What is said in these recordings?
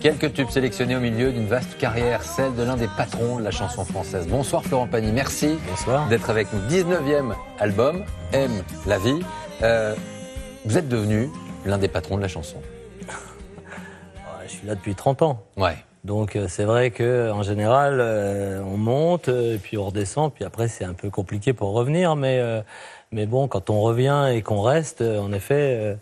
Quelques tubes sélectionnés au milieu d'une vaste carrière, celle de l'un des patrons de la chanson française. Bonsoir Florent Pagny, merci d'être avec nous. 19e album, Aime la vie. Euh, vous êtes devenu l'un des patrons de la chanson. Je suis là depuis 30 ans. Ouais. Donc euh, c'est vrai que en général euh, on monte et puis on redescend puis après c'est un peu compliqué pour revenir mais mais bon quand on revient et qu'on reste en effet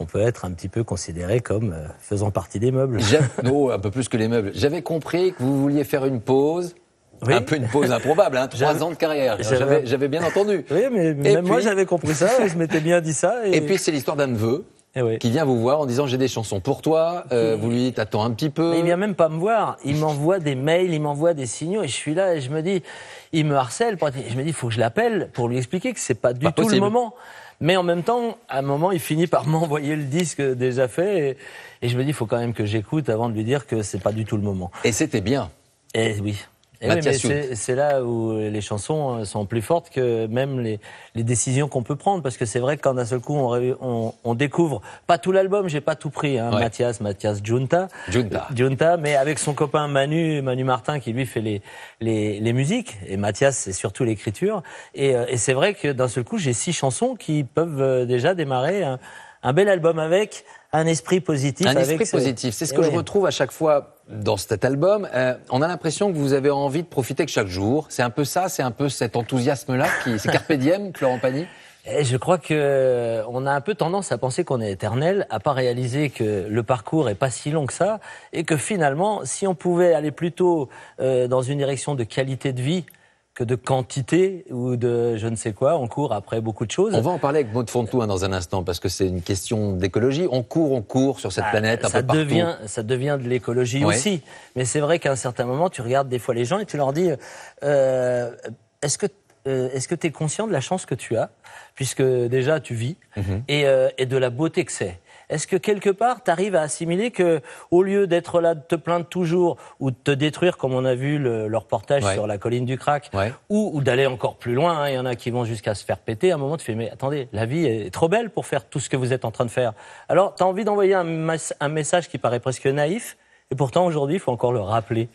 on peut être un petit peu considéré comme euh, faisant partie des meubles. Non, un peu plus que les meubles. J'avais compris que vous vouliez faire une pause. Un peu une pause improbable, hein, trois ans de carrière. J'avais bien entendu. Oui, mais même moi j'avais compris ça, je m'étais bien dit ça. Et, puis c'est l'histoire d'un neveu eh qui vient vous voir en disant j'ai des chansons pour toi. Euh, vous lui dites attends un petit peu. Mais il vient même pas me voir. Il m'envoie des mails, il m'envoie des signaux et je suis là et je me dis, il me harcèle. Je me dis il faut que je l'appelle pour lui expliquer que c'est pas du tout le moment. Mais en même temps, à un moment, il finit par m'envoyer le disque déjà fait. Et, je me dis, il faut quand même que j'écoute avant de lui dire que c'est pas du tout le moment. Et c'était bien. Et oui. Et oui, c'est là où les chansons euh, sont plus fortes que même les, les décisions qu'on peut prendre, parce que c'est vrai que quand d'un seul coup on, on, on, découvre pas tout l'album, j'ai pas tout pris, hein, Mathias, Mathias Junta, Junta, Junta, mais avec son copain Manu, Manu Martin qui lui fait les les, les musiques, et Mathias c'est surtout l'écriture, et, euh, et c'est vrai que d'un seul coup j'ai six chansons qui peuvent euh, déjà démarrer un, un bel album avec un esprit positif. Un esprit positif, c'est ce que je retrouve à chaque fois dans cet album. Euh, on a l'impression que vous avez envie de profiter de chaque jour. C'est un peu ça, c'est un peu cet enthousiasme-là, qui, c'est carpe diem, Florent Pagny? Et je crois que on a un peu tendance à penser qu'on est éternel, à pas réaliser que le parcours est pas si long que ça, et que finalement, si on pouvait aller plutôt euh, dans une direction de qualité de vie, que de quantité ou de je ne sais quoi. On court après beaucoup de choses. On va en parler avec Maud Fontou hein, dans un instant parce que c'est une question d'écologie. On court, on court sur cette bah, planète un ça peu devient, partout. Ça devient de l'écologie aussi. Mais c'est vrai qu'à un certain moment, tu regardes des fois les gens et tu leur dis euh, est-ce que euh, est-ce que tu es conscient de la chance que tu as puisque déjà tu vis mhm. et, euh, et de la beauté que c'est? Est-ce que quelque part, tu arrives à assimiler que, au lieu d'être là, de te plaindre toujours ou de te détruire, comme on a vu le, reportage sur la colline du crack, ou, d'aller encore plus loin, hein, il y en a qui vont jusqu'à se faire péter, à un moment tu fais, mais attendez, la vie est trop belle pour faire tout ce que vous êtes en train de faire. Alors, tu as envie d'envoyer un message qui paraît presque naïf, et pourtant, aujourd'hui, il faut encore le rappeler.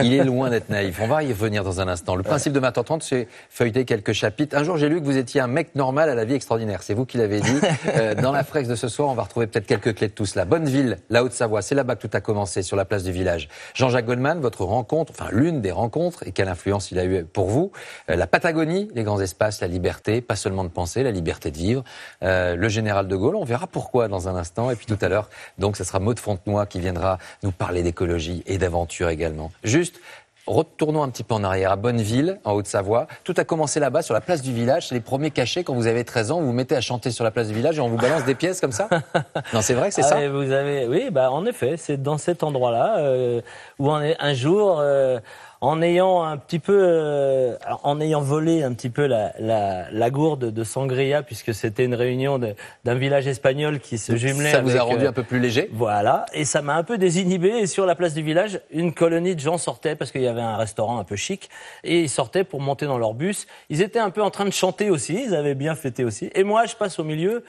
Il est loin d'être naïf. On va y revenir dans un instant. Le principe de Matin 30, c'est feuilleter quelques chapitres. Un jour, j'ai lu que vous étiez un mec normal à la vie extraordinaire. C'est vous qui l'avez dit. Euh, dans la fraise de ce soir, on va retrouver peut-être quelques clés de tout cela. Bonneville, la Haute-Savoie, c'est là-bas que tout a commencé, sur la place du village. Jean-Jacques Goldman, votre rencontre, enfin l'une des rencontres, et quelle influence il a eu pour vous. Euh, la Patagonie, les grands espaces, la liberté, pas seulement de penser, la liberté de vivre. Euh, le général de Gaulle, on verra pourquoi dans un instant. Et puis tout à l'heure, donc, ce sera Maud Fontenoy qui viendra nous parler d'écologie et d'aventure également. Juste, Retournons un petit peu en arrière, à Bonneville, en Haute-Savoie. Tout a commencé là-bas, sur la place du village. C'est les premiers cachets quand vous avez 13 ans. Vous vous mettez à chanter sur la place du village et on vous balance des pièces comme ça? Non, c'est vrai que c'est ah, ça? vous avez, Oui, bah, en effet, c'est dans cet endroit-là euh, où on est un jour, euh, en ayant un petit peu, euh, en ayant volé un petit peu la, la, la gourde de Sangria, puisque c'était une réunion d'un village espagnol qui se jumelait. Ça vous a rendu euh, un peu plus léger. Voilà, et ça m'a un peu désinhibé. Et sur la place du village, une colonie de gens sortaient parce qu'il y avait un restaurant un peu chic, et ils sortaient pour monter dans leur bus. Ils étaient un peu en train de chanter aussi, ils avaient bien fêté aussi. Et moi, je passe au milieu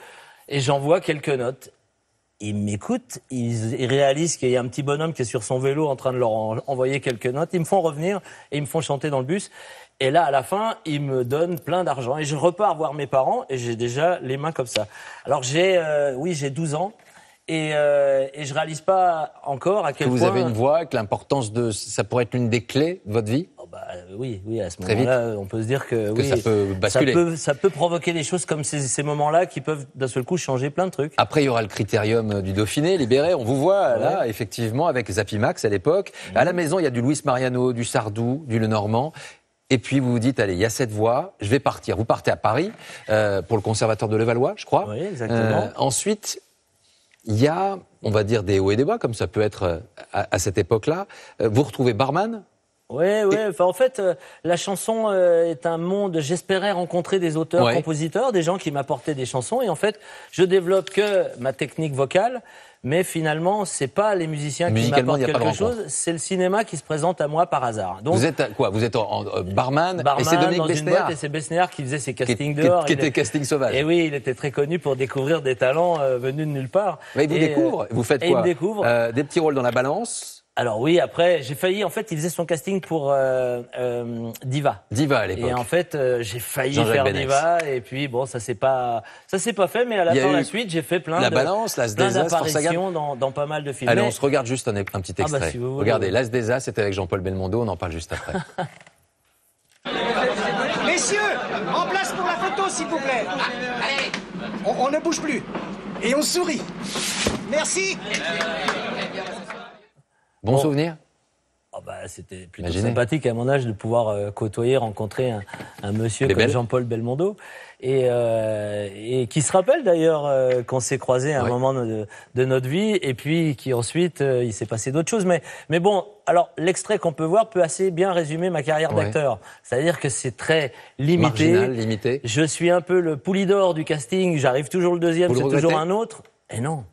et j'envoie quelques notes ils m'écoutent, ils, réalisent qu'il y a un petit bonhomme qui est sur son vélo en train de leur envoyer quelques notes, ils me font revenir et ils me font chanter dans le bus. Et là, à la fin, ils me donnent plein d'argent. Et je repars voir mes parents et j'ai déjà les mains comme ça. Alors j'ai, euh, oui, j'ai 12 ans. Et, euh, et je réalise pas encore à quel que vous avez une voix, que l'importance de ça pourrait être l'une des clés de votre vie? Bah, oui, oui, à ce moment-là, on peut se dire que, oui, ça peut basculer. Ça peut, ça peut provoquer des choses comme ces, ces moments-là qui peuvent d'un seul coup changer plein de trucs. Après, il y aura le critérium du Dauphiné libéré. On vous voit là, effectivement, avec Zapimax à l'époque. À la maison, il y a du Luis Mariano, du Sardou, du Lenormand. Et puis vous vous dites, allez, il y a cette voix, je vais partir. Vous partez à Paris euh, pour le conservatoire de Levallois, je crois. Oui, exactement. Euh, ensuite, il y a, on va dire, des hauts et des bas, comme ça peut être euh, à, cette époque-là. Euh, vous retrouvez barman Oui, oui. Enfin, en fait, euh, la chanson euh, est un monde. J'espérais rencontrer des auteurs, compositeurs, des gens qui m'apportaient des chansons. Et en fait, je développe que ma technique vocale. Mais finalement, c'est pas les musiciens qui m'apportent quelque chose, c'est le cinéma qui se présente à moi par hasard. Donc, vous êtes quoi Vous êtes en, euh, barman, barman, et c'est Dominique dans une boîte, et c'est Besnéard qui faisait ses castings dehors. Qui, était casting sauvage. Et oui, il était très connu pour découvrir des talents venus de nulle part. Mais il vous découvre. Vous faites quoi il me découvre. des petits rôles dans la balance. Alors oui, après j'ai failli. En fait, il faisait son casting pour euh, euh, Diva. Diva à l'époque. Et en fait, euh, j'ai failli faire Diva. Et puis bon, ça s'est pas, ça s'est pas fait. Mais à la fin, la suite, j'ai fait plein la de balance, l'as des dans, dans, pas mal de films. Allez, on se regarde juste un, un petit ah, bah, extrait. Regardez, l'as des As, c'était avec Jean-Paul Belmondo. On en parle juste après. Messieurs, en place pour la photo, s'il vous plaît. allez, on, on ne bouge plus et on sourit. Merci. Bon, souvenir oh bah, C'était plutôt sympathique à mon âge de pouvoir euh, côtoyer, rencontrer un, monsieur comme Jean-Paul Belmondo. Et, euh, et, qui se rappelle d'ailleurs euh, qu'on s'est croisé à un moment de, notre vie, et puis qui ensuite il s'est passé d'autres choses. Mais, mais bon, alors l'extrait qu'on peut voir peut assez bien résumer ma carrière d'acteur. C'est-à-dire que c'est très limité. Marginal, limité. Je suis un peu le poulidor du casting. J'arrive toujours le deuxième, c'est toujours un autre. Et non.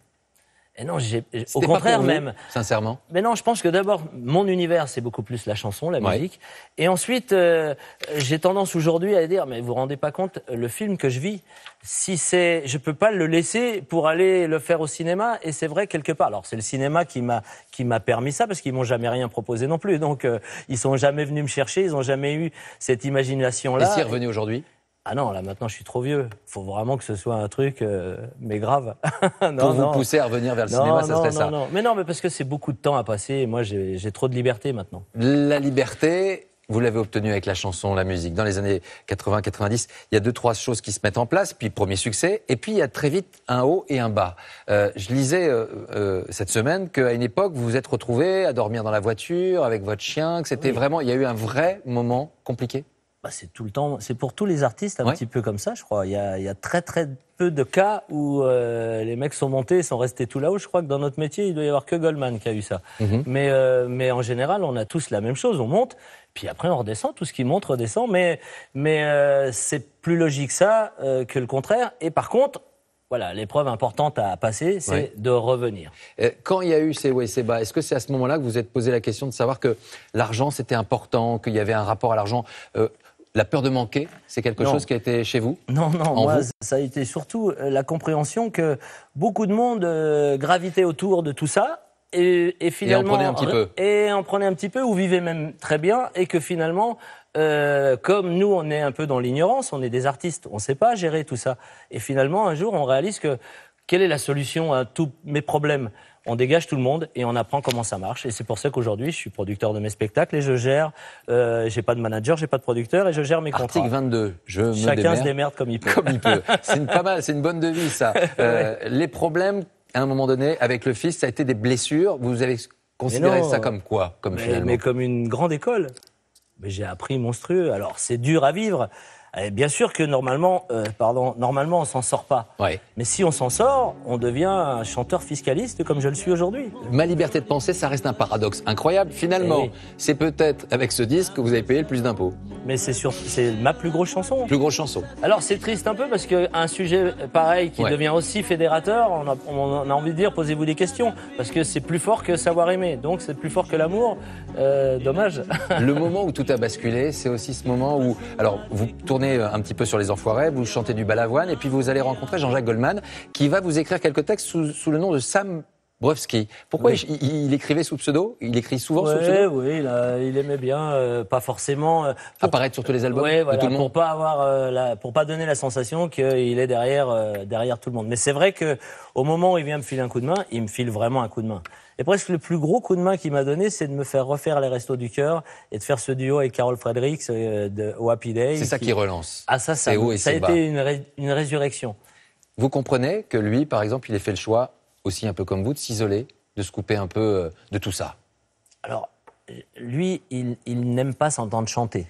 Et non, j'ai, au contraire même. Sincèrement? Mais non, je pense que d'abord, mon univers, c'est beaucoup plus la chanson, la musique. Et ensuite, euh, j'ai tendance aujourd'hui à dire, mais vous vous rendez pas compte, le film que je vis, si c'est, je peux pas le laisser pour aller le faire au cinéma. Et c'est vrai quelque part. Alors c'est le cinéma qui m'a qui m'a permis ça parce qu'ils m'ont jamais rien proposé non plus. Donc euh, ils sont jamais venus me chercher, ils ont jamais eu cette imagination là. Et s'ils revenu aujourd'hui? Ah non, là maintenant je suis trop vieux. Il faut vraiment que ce soit un truc, euh, mais grave. non, Pour vous pousser à revenir vers le cinéma, ça serait ça. Non, mais non, mais parce que c'est beaucoup de temps à passer. Et moi, j'ai trop de liberté maintenant. La liberté, vous l'avez obtenue avec la chanson, la musique. Dans les années 80-90, il y a deux, trois choses qui se mettent en place. Puis premier succès, et puis il y a très vite un haut et un bas. Euh, je lisais euh, euh cette semaine qu'à une époque, vous vous êtes retrouvé à dormir dans la voiture avec votre chien, que c'était vraiment, il y a eu un vrai moment compliqué? Bah, c'est tout le temps, c'est pour tous les artistes un petit peu comme ça, je crois. Il y a, il y a très très peu de cas où euh, les mecs sont montés, sont restés tout là-haut. Je crois que dans notre métier, il doit y avoir que Goldman qui a eu ça. Mhm. Mais euh, mais en général, on a tous la même chose. On monte, puis après on redescend. Tout ce qui monte redescend. Mais mais euh, c'est plus logique ça que le contraire. Et par contre, voilà, l'épreuve importante à passer, c'est de revenir. Quand il y a eu ces hauts et ces bas, est-ce que c'est à ce moment-là que vous êtes posé la question de savoir que l'argent c'était important, qu'il y avait un rapport à l'argent la peur de manquer, c'est quelque chose qui a été chez vous? Non, non, moi, ça a été surtout euh, la compréhension que beaucoup de monde euh, gravitait autour de tout ça. Et, finalement, et en prenait un petit peu. Et en prenait un petit peu, ou vivait même très bien, et que finalement, euh, comme nous, on est un peu dans l'ignorance, on est des artistes, on ne sait pas gérer tout ça. Et finalement, un jour, on réalise que quelle est la solution à tous mes problèmes? On dégage tout le monde et on apprend comment ça marche. Et c'est pour ça qu'aujourd'hui, je suis producteur de mes spectacles et je gère. Euh, j'ai pas de manager, j'ai pas de producteur et je gère mes contrats. Article 22. Je me Chacun se démerde comme il peut. Comme il peut. C'est une, pas mal, c'est une bonne devise ça. Euh, Les problèmes, à un moment donné, avec le fils, ça a été des blessures. Vous avez considéré ça comme quoi, comme mais, mais comme une grande école. Mais j'ai appris monstrueux. Alors c'est dur à vivre. Eh, bien sûr que normalement, euh, pardon, normalement on s'en sort pas. Mais si on s'en sort, on devient un chanteur fiscaliste comme je le suis aujourd'hui. Ma liberté de penser, ça reste un paradoxe incroyable. Finalement, eh c'est peut-être avec ce disque que vous avez payé le plus d'impôts. Mais c'est c'est ma plus grosse chanson. Plus grosse chanson. Alors c'est triste un peu parce qu'un sujet pareil qui devient aussi fédérateur, on a, on a, envie de dire posez-vous des questions parce que c'est plus fort que savoir aimer. Donc c'est plus fort que l'amour. Euh, dommage. le moment où tout a basculé, c'est aussi ce moment où, alors vous tournez euh, un petit peu sur les enfoirés, vous chantez du balavoine, et puis vous allez rencontrer Jean-Jacques Goldman, qui va vous écrire quelques textes sous, le nom de Sam Brewski. Pourquoi il, écrivait sous pseudo? Il écrit souvent sous pseudo? Oui, il, aimait bien, euh, pas forcément. Euh, Apparaître sur tous les albums de tout le monde. Pour pas avoir, pour pas donner la sensation qu'il est derrière, derrière tout le monde. Mais c'est vrai que au moment où il vient me filer un coup de main, il me file vraiment un coup de main. Et presque le plus gros coup de main qu'il m'a donné, c'est de me faire refaire les Restos du Cœur et de faire ce duo avec Carol Fredericks euh, de, au Happy Day. C'est ça qui relance. Ah ça, ça, ça a été une, une résurrection. Vous comprenez que lui, par exemple, il ait fait le choix, aussi un peu comme vous, de s'isoler, de se couper un peu euh, de tout ça Alors, lui, il, il n'aime pas s'entendre chanter.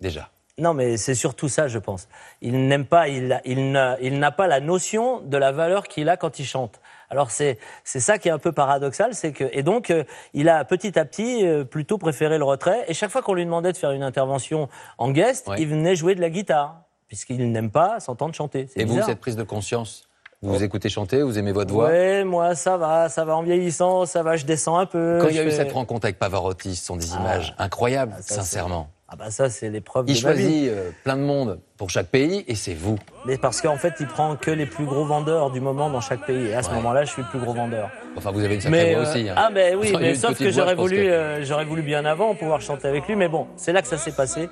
Déjà. Non, mais c'est surtout ça, je pense. Il n'aime pas, il, il n'a pas la notion de la valeur qu'il a quand il chante. Alors c'est c'est ça qui est un peu paradoxal, c'est que et donc euh, il a petit à petit euh, plutôt préféré le retrait. Et chaque fois qu'on lui demandait de faire une intervention en guest, il venait jouer de la guitare puisqu'il n'aime pas s'entendre chanter. Et vous, cette prise de conscience vous oh. écoutez chanter, vous aimez votre voix Oui, moi ça va, ça va en vieillissant, ça va, je descends un peu. Quand il y a eu cette rencontre avec Pavarotti, ce sont des ah. images incroyables, ah, sincèrement. Ah bah ça, c'est l'épreuve Il choisit euh, plein de monde pour chaque pays et c'est vous. Mais parce qu'en fait, il prend que les plus gros vendeurs du moment dans chaque pays. Et à ce moment-là, je suis le plus gros vendeur. Enfin, vous avez une sacrée voix euh, aussi. Hein. Ah ben oui, mais sauf que j'aurais voulu, euh, j'aurais voulu bien avant pouvoir chanter avec lui. Mais bon, c'est là que ça s'est passé.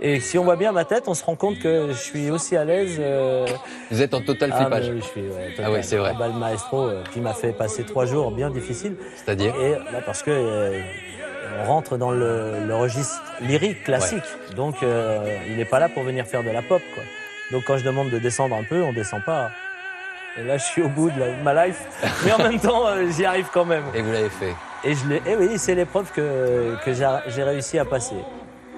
Et si on voit bien ma tête, on se rend compte que je suis aussi à l'aise. Vous êtes en total ah, flippage. oui, je suis. ah oui, c'est vrai. Bah, le maestro qui m'a fait passer trois jours bien difficiles. C'est-à-dire Et là, parce que on rentre dans le, registre lyrique classique. Donc, euh, il n'est pas là pour venir faire de la pop. Quoi. Donc, quand je demande de descendre un peu, on descend pas. Et là, je suis au bout de ma life. Mais en même temps, euh, j'y arrive quand même. Et vous l'avez fait. Et, je l'ai, et oui, c'est l'épreuve que, que j'ai réussi à passer.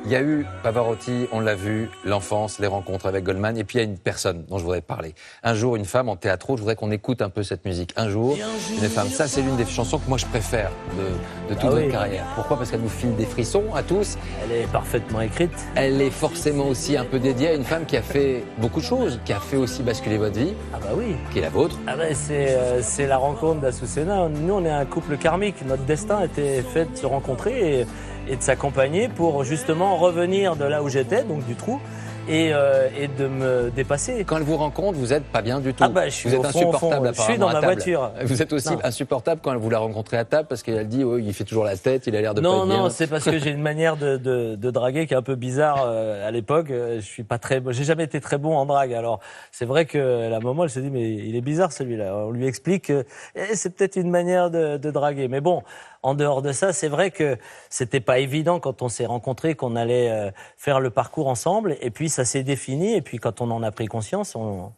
Il y a eu Pavarotti, on l'a vu, l'enfance, les rencontres avec Goldman, et puis il y a une personne dont je voudrais parler. Un jour, une femme en théâtre, je voudrais qu'on écoute un peu cette musique. Un jour, une femme. Ça, c'est l'une des chansons que moi je préfère de, de toute ah carrière. Pourquoi? Parce qu'elle nous file des frissons à tous. Elle est parfaitement écrite. Elle est forcément aussi un peu dédiée à une femme qui a fait beaucoup de choses, qui a fait aussi basculer votre vie. Ah bah oui. Qui est la vôtre. Ah bah c'est, euh, c'est la rencontre d'Asusena. Nous, on est un couple karmique. Notre destin était fait de se rencontrer et et de s'accompagner pour justement revenir de là où j'étais, donc du trou, et, euh, et, de me dépasser. Quand elle vous rencontre, vous êtes pas bien du tout. Ah bah, je suis vous êtes insupportable Je suis dans ma voiture. Vous êtes aussi insupportable quand vous la rencontrez à table parce qu'elle dit oh, il fait toujours la tête, il a l'air de non, pas Non, non, c'est parce que j'ai une manière de, de, de, draguer qui est un peu bizarre euh, à l'époque. Euh, je suis pas très, j'ai jamais été très bon en drague. Alors c'est vrai que à un moment elle s'est dit mais il est bizarre celui-là. On lui explique eh, c'est peut-être une manière de, de draguer. Mais bon, en dehors de ça, c'est vrai que c'était pas évident quand on s'est rencontrés qu'on allait faire le parcours ensemble. Et puis ça s'est défini. Et puis quand on en a pris conscience, on,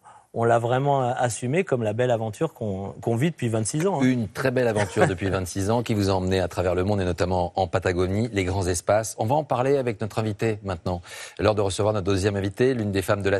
l'a vraiment assumé comme la belle aventure qu'on vit depuis 26 ans. Hein. Une très belle aventure depuis 26 ans qui vous a emmené à travers le monde et notamment en Patagonie, les grands espaces. On va en parler avec notre invité maintenant. L'heure de recevoir notre deuxième invité, l'une des femmes de la